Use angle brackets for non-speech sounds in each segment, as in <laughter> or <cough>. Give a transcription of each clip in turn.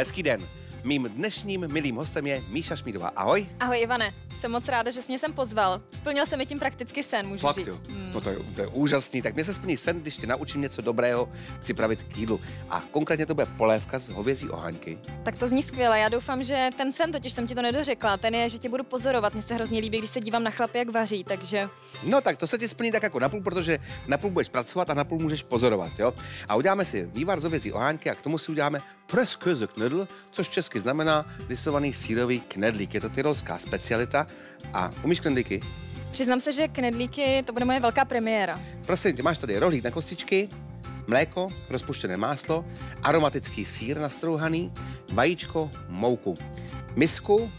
Hezký den. Mým dnešním milým hostem je Míša Šmídová. Ahoj. Ahoj Ivane, jsem moc ráda, že jsi mě sem pozval. Splnil se mi tím prakticky sen, můžu Fakt, říct. jo. Hmm. No to je, to je úžasný. Tak mě se splní sen, když tě naučím něco dobrého připravit k jídlu. A konkrétně to bude polévka z hovězí oháňky. Tak to zní skvěle. Já doufám, že ten sen, totiž jsem ti to nedořekla, ten je, že tě budu pozorovat. Mně se hrozně líbí, když se dívám na chlapy, jak vaří, takže No tak to se ti splní tak jako napůl, protože napůl budeš pracovat a napůl můžeš pozorovat, jo? A uděláme si vývar z hovězí oháňky a k tomu si uděláme presköze knedl, což česky znamená lisovaný sírový knedlík. Je to tyrolská specialita. A umíš knedlíky? přiznám se, že knedlíky, to bude moje velká premiéra. Prosím tě, máš tady rohlík na kostičky, mléko, rozpuštěné máslo, aromatický sír nastrouhaný, vajíčko, mouku, misku,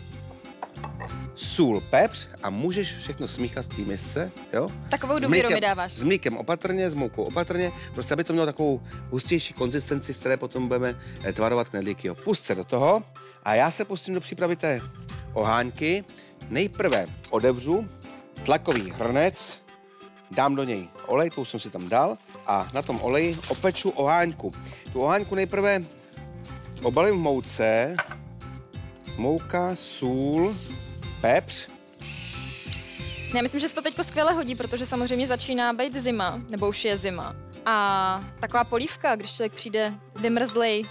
sůl, pepř a můžeš všechno smíchat v té misce, jo? Takovou důvěru mi dáváš. S mlíkem opatrně, s moukou opatrně, prostě aby to mělo takovou hustější konzistenci, z které potom budeme eh, tvarovat knedlíky. Jo. Pust se do toho a já se pustím do přípravy té oháňky. Nejprve odevřu tlakový hrnec, dám do něj olej, to už jsem si tam dal, a na tom oleji opeču oháňku. Tu oháňku nejprve obalím v mouce, mouka, sůl, pepř, Já myslím, že se to teďko skvěle hodí, protože samozřejmě začíná být zima, nebo už je zima. A taková polívka, když člověk přijde vymrzlej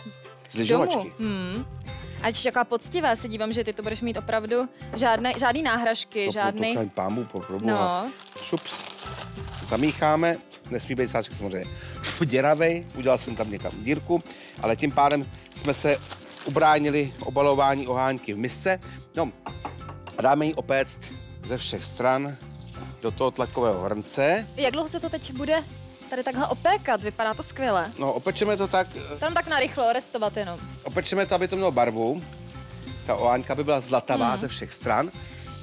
z lyžovačky. Hmm. A ještě taková poctivá, se dívám, že ty to budeš mít opravdu žádné, žádný náhražky, To- žádný... To, to pámu. No, Šups. Zamícháme, nesmí být sáček samozřejmě <laughs> děravej, udělal jsem tam někam dírku, ale tím pádem jsme se ubránili obalování oháňky v misce. No, a dáme ji opéct ze všech stran do toho tlakového hrnce. jak dlouho se to teď bude tady takhle opékat? Vypadá to skvěle. No, opečeme to tak, Tam tak narychlo, restovat jenom. opečeme to, aby to mělo barvu. Ta oháňka by byla zlatavá Mhm. ze všech stran.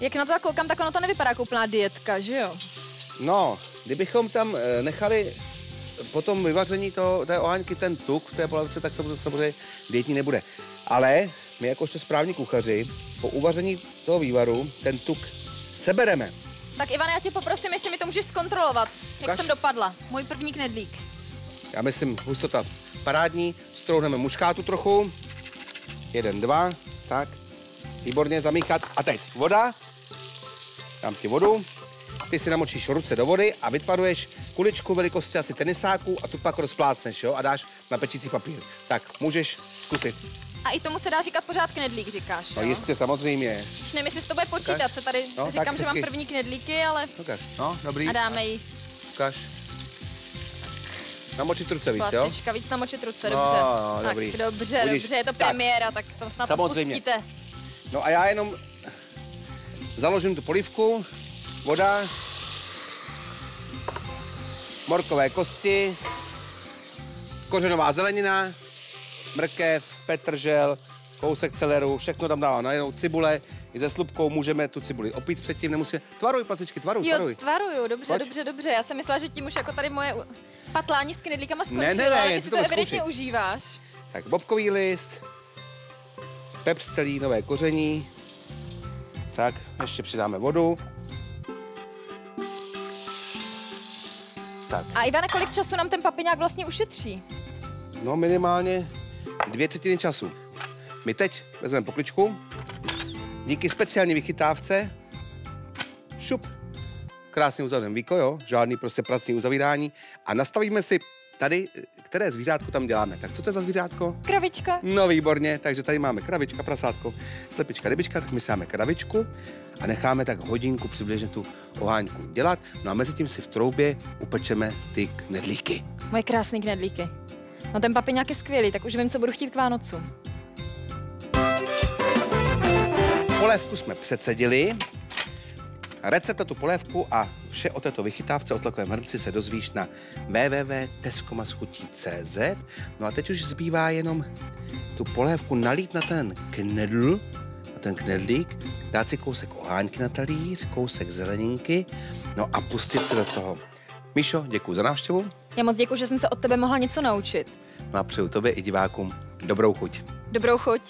Jak na to tak koukám, tak ono to nevypadá jako úplná dietka, že jo? No, kdybychom tam eh, nechali po tom vyvaření to, té oháňky ten tuk v té polévce, tak samozřejmě, samozřejmě dietní nebude. Ale my jakožto správní kuchaři po uvaření toho vývaru ten tuk sebereme. Tak Ivan, já tě poprosím, jestli mi to můžeš zkontrolovat, jak jsem dopadla. Můj první knedlík. Já myslím, hustota parádní, strouhneme muškátu trochu. Jeden, dva, tak. Výborně zamíchat. A teď voda. Dám ti vodu. Ty si namočíš ruce do vody a vytvaruješ kuličku velikosti asi tenisáku a tu pak rozplácneš, jo? A dáš na pečící papír. Tak, můžeš zkusit. A i tomu se dá říkat pořád knedlík, říkáš, No jo? jistě, samozřejmě. Už nevím, jestli to bude počítat, Ukaž. se tady No, tak říkám, že mám první knedlíky, ale... Ukaž. No, dobrý. A dáme jí Ukaž. Namočit ruce víc, jo? placička, víc namočit ruce, No, dobře. no, tak dobrý. dobře, Budíš. dobře, je to Tak. premiéra, tak to snad Samozřejmě. pustíte. No a já jenom založím tu polívku, voda, morkové kosti, kořenová zelenina, mrkev, petržel, kousek celeru, všechno tam dávám najednou, cibule, i se slupkou můžeme tu cibuli opít předtím, nemusíme, tvaruj, placičky, tvaruj, Jo, tvaruj. tvaruju, dobře, Pojď. dobře, dobře. Já jsem myslela, že tím už jako tady moje patlání s knedlíkama Ne, skončilo, ne, ne, ale jen ty si to evidentně užíváš. Tak bobkový list, pepř celý, nové koření, tak, ještě přidáme vodu. Tak, A Ivane, kolik času nám ten papiňák vlastně ušetří? No minimálně dvě třetiny času. My teď vezmeme pokličku, díky speciální vychytávce, šup, krásně uzavřeme víko, jo, žádný prostě pracní uzavírání a nastavíme si tady, které zvířátko tam děláme. Tak co to je za zvířátko? Kravička. No výborně, takže tady máme kravička, prasátko, slepička, rybička, tak my si dáme kravičku a necháme tak hodinku přibližně tu oháňku dělat. No a mezi tím si v troubě upečeme ty knedlíky. Moje krásné knedlíky. No ten papiňák je skvělý, tak už vím, co budu chtít k Vánocům. Polévku jsme přecedili. Recept na tu polévku a vše o této vychytávce o tlakovém hrnci se dozvíš na www.teskomaschutí.cz No a teď už zbývá jenom tu polévku nalít na ten knedl, na ten knedlík, dát si kousek oháňky na talíř, kousek zeleninky, no a pustit se do toho. Míšo, děkuji za návštěvu. Já moc děkuji, že jsem se od tebe mohla něco naučit. No a přeju tobě i divákům dobrou chuť. Dobrou chuť.